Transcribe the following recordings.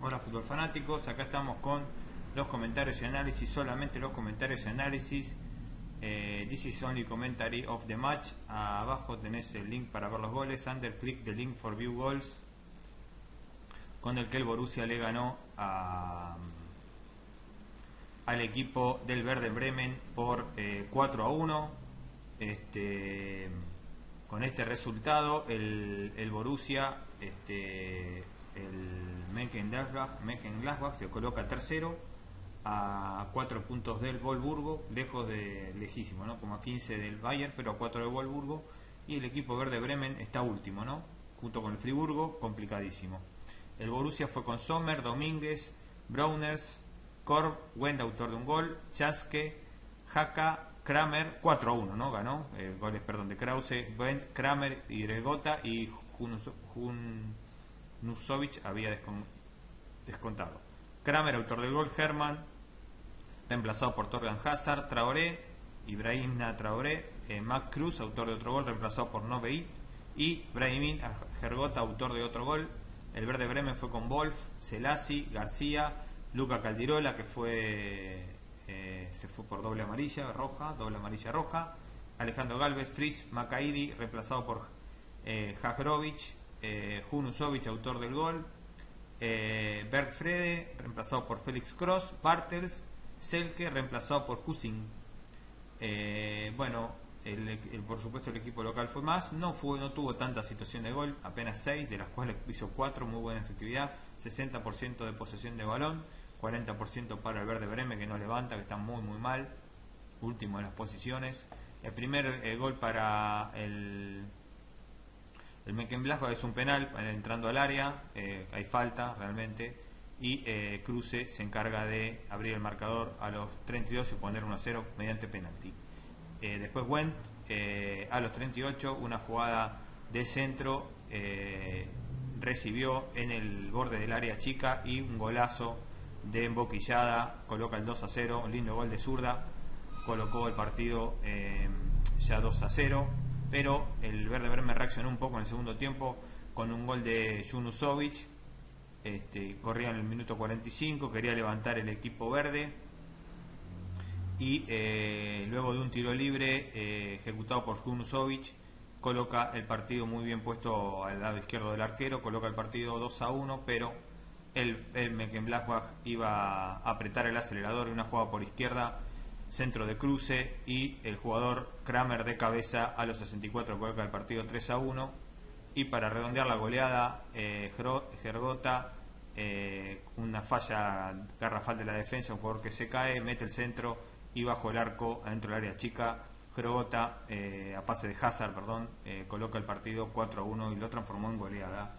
Hola fútbol fanáticos, acá estamos con los comentarios y análisis, solamente los comentarios y análisis. Eh, this is only commentary of the match. Abajo tenés el link para ver los goles. Under click the link for view goals. Con el que el Borussia le ganó a, al equipo del Verde Bremen por 4 eh, a 1. Este, con este resultado, el, el Borussia este, el Mönchengladbach, se coloca tercero a cuatro puntos del Wolfsburgo, lejos de lejísimo, ¿no? Como a 15 del Bayern, pero a 4 del Wolfsburgo y el equipo verde Bremen está último, ¿no? Junto con el Friburgo, complicadísimo. El Borussia fue con Sommer, Domínguez, Browners, Korb, Wenda, autor de un gol, Chaske, Haka, Kramer, 4 a 1, ¿no? Ganó, eh, goles, perdón, de Krause, Wendt, Kramer y Dregota y Jun, Jun Nusovic había descontado. Kramer, autor del gol, Herman, reemplazado por Torgan Hazard, Traoré, Ibrahimna Traoré, eh, Mac Cruz, autor de otro gol, reemplazado por Noveit, y Brahimin Gergota, autor de otro gol. El verde Bremen fue con Wolf, Selasi, García, Luca Caldirola, que fue eh, se fue por doble amarilla, roja, doble amarilla roja. Alejandro Galvez, Fritz, Macaidi, reemplazado por eh, eh, Junusovic, autor del gol, eh, Bergfrede, reemplazado por Félix Cross, Bartels, Selke, reemplazado por Husin. Eh, bueno, por supuesto el equipo local fue más, no fue, no tuvo tanta situación de gol, apenas 6, de las cuales hizo 4, muy buena efectividad, 60% de posesión de balón, 40% para el Verde Breme que no levanta, que está muy muy mal, último en las posiciones. El primer eh, gol para el el Meckenblasco es un penal entrando al área, eh, hay falta realmente, y eh, Cruce se encarga de abrir el marcador a los 32 y poner 1 a 0 mediante penalti. Eh, después Wendt, a los 38, una jugada de centro, recibió en el borde del área chica y un golazo de emboquillada, coloca el 2 a 0, un lindo gol de zurda, colocó el partido ya 2 a 0 pero el Verde Bremen reaccionó un poco en el segundo tiempo con un gol de Junusovic, este, corría en el minuto 45, quería levantar el equipo verde y eh, luego de un tiro libre eh, ejecutado por Junusovic coloca el partido muy bien puesto al lado izquierdo del arquero, coloca el partido 2 a 1, pero el, el Meckenblasbach iba a apretar el acelerador y una jugada por izquierda centro de cruce y el jugador Kramer de cabeza a los 64 coloca el partido 3 a 1 y para redondear la goleada eh, Gergota eh, una falla garrafal de la defensa un jugador que se cae mete el centro y bajo el arco adentro del área chica Gergota eh, a pase de Hazard perdón coloca el partido 4 a 1 y lo transformó en goleada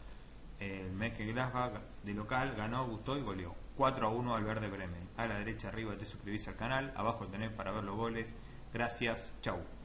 el Glasgow de local ganó, gustó y goleó. 4 a 1 al Verde Bremen. A la derecha arriba te suscribís al canal, abajo tenés para ver los goles. Gracias, chau.